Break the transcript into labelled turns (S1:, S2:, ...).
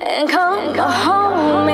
S1: and come go home.